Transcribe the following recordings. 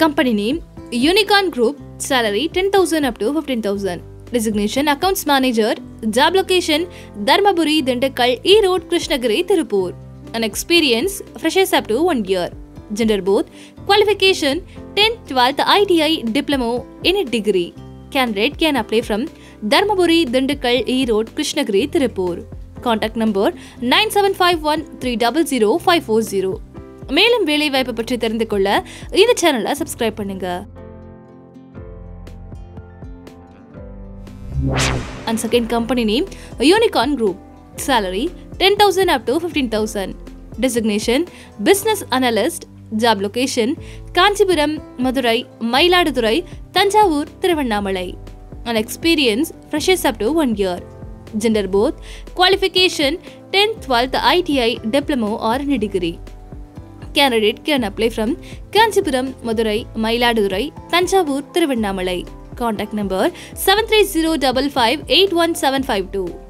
Company name Unicorn Group. Salary 10,000 up to 15,000. Designation Accounts Manager. Job location Dharmaburi, Dindakkal, Erode, Krishnagiri, Tirupur. An experience freshers up to 1 year. Gender both. Qualification 10th, 12th ITI diploma in a degree. Candidate can apply from Dharmaburi, Dindakkal, Erode, Krishnagiri, Tirupur. Contact number 9751 300 540. மேலும் வேலை வாய்ப்பு பற்றி தெரிந்து கொள்ள இந்த சேனலை subscribe பண்ணுங்க and second company name Unicorn Group. Salary 10,000 up to 15,000. Designation Business Analyst. Job location Kanchipuram, Madurai, Mailadurai, Tanjavur, Tiruvannamalai. An experience freshers up to 1 year. Gender both. Qualification 10th, 12th ITI diploma or any degree. Candidate can apply from Kanchipuram, Madurai, Mailadurai, Tanjavur, Tiruvannamalai. Contact number 73055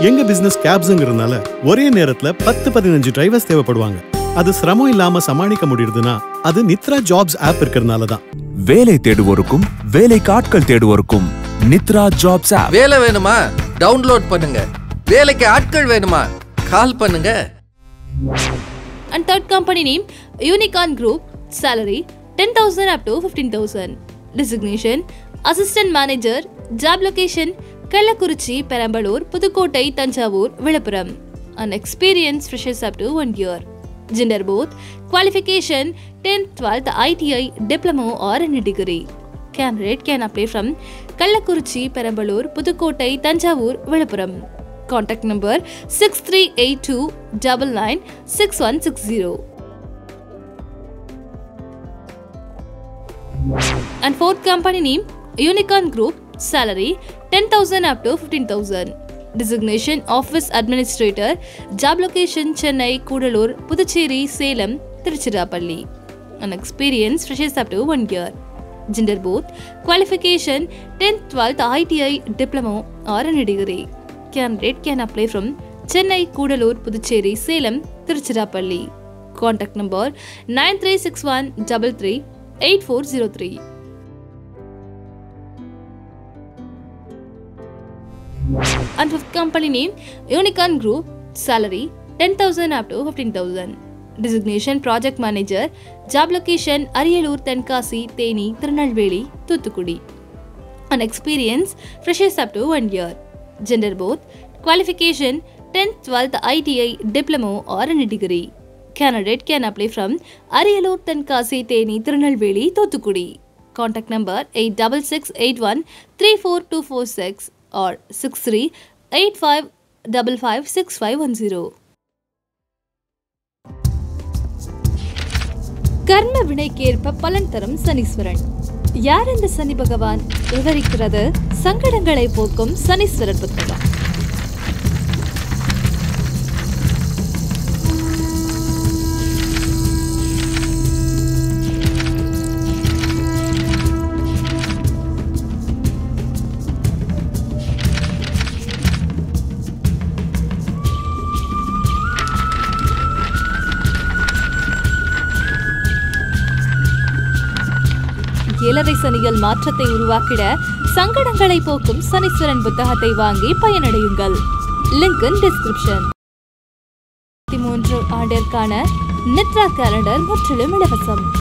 எங்க business கேப்ஸ்ங்கிறதுனால ஒரே நேரத்துல பத்து பதினஞ்சு drivers தேவைப்படுவாங்க. அது சிரமம் இல்லாம சமாளிக்க முடியுதுன்னா அது நித்ரா ஜாப்ஸ் ஆப் இருக்கிறதுனால தான். வேலை தேடுவோருக்கும் வேலைக்கு ஆட்கள் தேடுவோருக்கும் நித்ரா ஜாப்ஸ் ஆப் வேலை வேணுமா? டவுன்லோட் பண்ணுங்க. வேலைக்கு ஆட்கள் வேணுமா? கால் பண்ணுங்க and third company name Unicon group salary ten thousand up to fifteen thousand designation assistant manager job location Kallakurichi Perambalur Pudukkottai Thanjavur Villupuram and experience freshers up to one year gender both qualification tenth twelfth ITI diploma or any degree candidate can apply from Kallakurichi Perambalur Pudukkottai Thanjavur Villupuram Contact number 6382 99 6160. And fourth company name Unicorn Group. Salary 10,000 up to 15,000. Designation Office Administrator. Job location Chennai, Kudalur, Puducherry, Salem, Tiruchirappalli. An experience freshers up to 1 year. Gender both. Qualification 10th, 12th ITI diploma or any degree. Candidate can apply from Chennai, Kudalur, Puducherry, Salem, Tiruchirappalli. Contact number 9361 33 8403. And fifth company name Unicorn Group. Salary 10,000 up to 15,000. Designation Project Manager. Job location arialur Tenkasi, teni Tirunelveli, Thuthukudi. An experience freshers up to 1 year. Gender both. Qualification 10th, 12th ITI diploma or any degree. Candidate can apply from Ariyalur, Tenkasi, Theni, Tirunelveli, Thuthukudi. Contact number 86681 34246 or 63 85 55 6510. கர்ம வினைக்கேற்ப பலன் தரும் சனீஸ்வரன் யார் இந்த சனி பகவான் விவரிக்கிறது சங்கடங்களை போக்கும் சனீஸ்வரர் புத்தகம். ஏழரை சனியில் மாற்றத்தை உருவாக்கிட சங்கடங்களை போக்கும் சனீஸ்வரன் புத்தகத்தை வாங்கி பயனடையுங்கள். Link in description. மூன்று ஆண்டிற்கான நித்ரா கேலண்டர் முற்றிலும் இலவசம்.